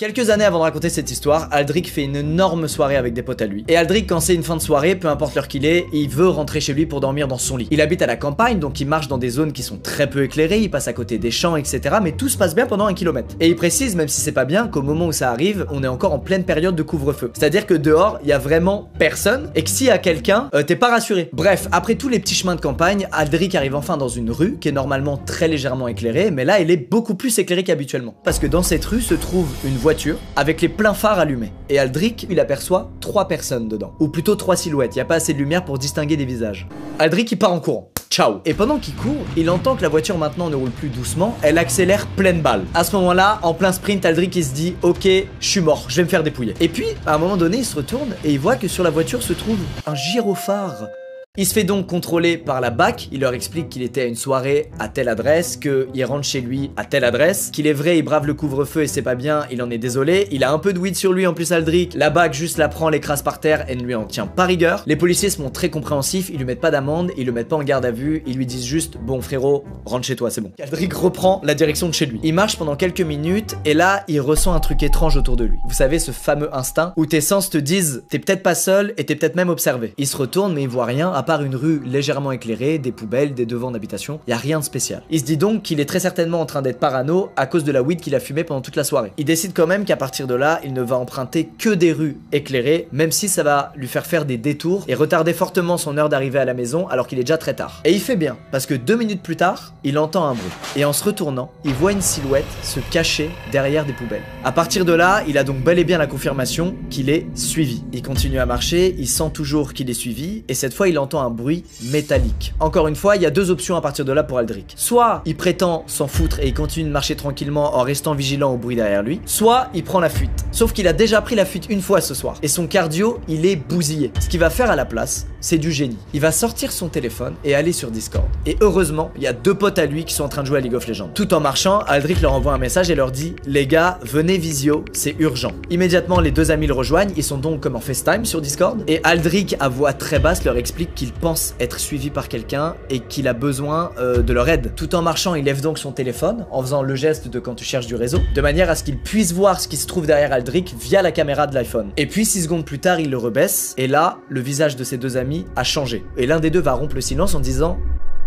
Quelques années avant de raconter cette histoire, Aldric fait une énorme soirée avec des potes à lui. Et Aldric, quand c'est une fin de soirée, peu importe l'heure qu'il est, il veut rentrer chez lui pour dormir dans son lit. Il habite à la campagne, donc il marche dans des zones qui sont très peu éclairées, il passe à côté des champs, etc. Mais tout se passe bien pendant un kilomètre. Et il précise, même si c'est pas bien, qu'au moment où ça arrive, on est encore en pleine période de couvre-feu. C'est-à-dire que dehors, il y a vraiment personne, et que s'il y a quelqu'un, euh, t'es pas rassuré. Bref, après tous les petits chemins de campagne, Aldric arrive enfin dans une rue qui est normalement très légèrement éclairée, mais là, elle est beaucoup plus éclairée qu'habituellement. Parce que dans cette rue se trouve une avec les plein phare allumé. Et Aldric, il aperçoit trois personnes dedans. Ou plutôt trois silhouettes, il n'y a pas assez de lumière pour distinguer des visages. Aldric, il part en courant. Ciao. Et pendant qu'il court, il entend que la voiture maintenant ne roule plus doucement, elle accélère pleine balle. À ce moment-là, en plein sprint, Aldric il se dit Ok, je suis mort, je vais me faire dépouiller. Et puis, à un moment donné, il se retourne et il voit que sur la voiture se trouve un gyrophare. Il se fait donc contrôler par la BAC, il leur explique qu'il était à une soirée à telle adresse, qu'il rentre chez lui à telle adresse, qu'il est vrai, il brave le couvre-feu et c'est pas bien, il en est désolé, il a un peu de weed sur lui en plus Aldric, la BAC juste la prend, l'écrase par terre et ne lui en tient pas rigueur. Les policiers se montrent très compréhensifs, ils lui mettent pas d'amende, ils le mettent pas en garde à vue, ils lui disent juste bon frérot, rentre chez toi, c'est bon. Aldric reprend la direction de chez lui. Il marche pendant quelques minutes et là, il ressent un truc étrange autour de lui. Vous savez, ce fameux instinct où tes sens te disent t'es peut-être pas seul et t'es peut-être même observé. Il se retourne mais il voit rien à part une rue légèrement éclairée, des poubelles, des devants d'habitation, y a rien de spécial. Il se dit donc qu'il est très certainement en train d'être parano à cause de la weed qu'il a fumé pendant toute la soirée. Il décide quand même qu'à partir de là, il ne va emprunter que des rues éclairées, même si ça va lui faire faire des détours et retarder fortement son heure d'arrivée à la maison alors qu'il est déjà très tard. Et il fait bien, parce que deux minutes plus tard, il entend un bruit. Et en se retournant, il voit une silhouette se cacher derrière des poubelles. À partir de là, il a donc bel et bien la confirmation qu'il est suivi. Il continue à marcher, il sent toujours qu'il est suivi, et cette fois il entend un bruit métallique. Encore une fois, il y a deux options à partir de là pour Aldric. Soit il prétend s'en foutre et il continue de marcher tranquillement en restant vigilant au bruit derrière lui, soit il prend la fuite. Sauf qu'il a déjà pris la fuite une fois ce soir, et son cardio, il est bousillé. Ce qu'il va faire à la place, c'est du génie. Il va sortir son téléphone et aller sur Discord. Et heureusement, il y a deux potes à lui qui sont en train de jouer à League of Legends. Tout en marchant, Aldric leur envoie un message et leur dit Les gars, venez visio, c'est urgent. Immédiatement, les deux amis le rejoignent, ils sont donc comme en FaceTime sur Discord. Et Aldric, à voix très basse, leur explique qu'il pense être suivi par quelqu'un et qu'il a besoin euh, de leur aide. Tout en marchant, il lève donc son téléphone en faisant le geste de quand tu cherches du réseau, de manière à ce qu'il puisse voir ce qui se trouve derrière Aldric via la caméra de l'iPhone. Et puis 6 secondes plus tard, il le rebaisse et là, le visage de ses deux amis a changé. Et l'un des deux va rompre le silence en disant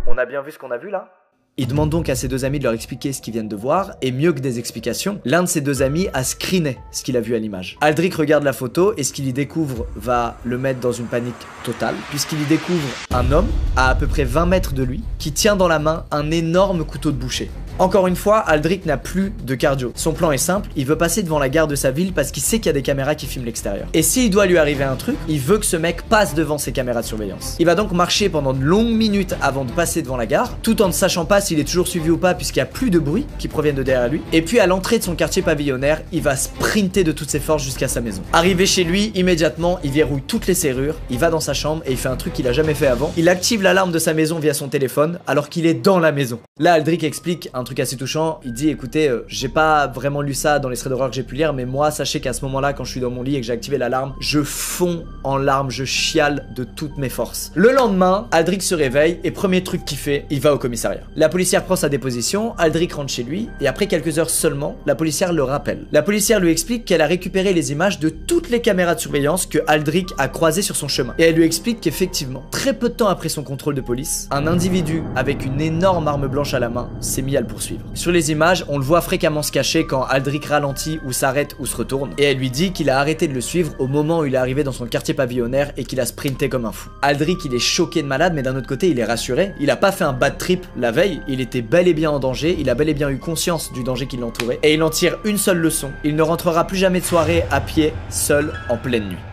On a bien vu ce qu'on a vu là? Il demande donc à ses deux amis de leur expliquer ce qu'ils viennent de voir, et mieux que des explications, l'un de ses deux amis a screené ce qu'il a vu à l'image. Aldric regarde la photo, et ce qu'il y découvre va le mettre dans une panique totale, puisqu'il y découvre un homme, à à peu près 20 mètres de lui, qui tient dans la main un énorme couteau de boucher. Encore une fois, Aldric n'a plus de cardio. Son plan est simple, il veut passer devant la gare de sa ville parce qu'il sait qu'il y a des caméras qui filment l'extérieur. Et s'il doit lui arriver un truc, il veut que ce mec passe devant ces caméras de surveillance. Il va donc marcher pendant de longues minutes avant de passer devant la gare, tout en ne sachant pas s'il est toujours suivi ou pas puisqu'il n'y a plus de bruit qui proviennent de derrière lui. Et puis à l'entrée de son quartier pavillonnaire, il va sprinter de toutes ses forces jusqu'à sa maison. Arrivé chez lui, immédiatement, il verrouille toutes les serrures, il va dans sa chambre et il fait un truc qu'il a jamais fait avant. Il active l'alarme de sa maison via son téléphone alors qu'il est dans la maison. Là, Aldric explique un truc assez touchant. Il dit écoutez, euh, j'ai pas vraiment lu ça dans les threads d'horreur que j'ai pu lire, mais moi, sachez qu'à ce moment-là, quand je suis dans mon lit et que j'ai activé l'alarme, je fonds en larmes, je chiale de toutes mes forces. Le lendemain, Aldric se réveille et premier truc qu'il fait, il va au commissariat. La policière prend sa déposition, Aldric rentre chez lui et après quelques heures seulement, la policière le rappelle. La policière lui explique qu'elle a récupéré les images de toutes les caméras de surveillance que Aldric a croisées sur son chemin. Et elle lui explique qu'effectivement, très peu de temps après son contrôle de police, un individu avec une énorme arme blanche à la main s'est mis à le Sur les images, on le voit fréquemment se cacher quand Aldric ralentit ou s'arrête ou se retourne, et elle lui dit qu'il a arrêté de le suivre au moment où il est arrivé dans son quartier pavillonnaire et qu'il a sprinté comme un fou. Aldric, il est choqué de malade, mais d'un autre côté, il est rassuré. Il a pas fait un bad trip la veille, il était bel et bien en danger, il a bel et bien eu conscience du danger qui l'entourait, et il en tire une seule leçon, il ne rentrera plus jamais de soirée à pied, seul, en pleine nuit.